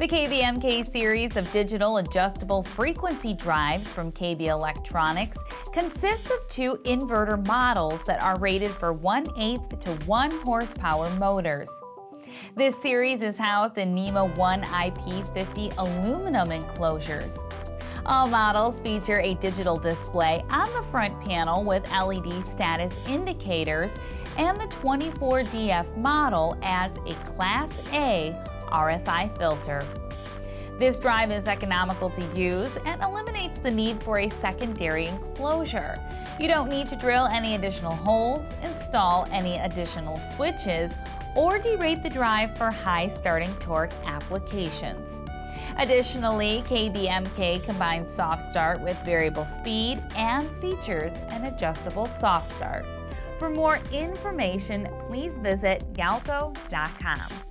The KBMK series of digital adjustable frequency drives from KB Electronics consists of two inverter models that are rated for 1 8 to 1 horsepower motors. This series is housed in NEMA 1 IP50 aluminum enclosures. All models feature a digital display on the front panel with LED status indicators, and the 24DF model adds a Class A RFI filter. This drive is economical to use and eliminates the need for a secondary enclosure. You don't need to drill any additional holes, install any additional switches, or derate the drive for high starting torque applications. Additionally, KBMK combines soft start with variable speed and features an adjustable soft start. For more information, please visit galco.com.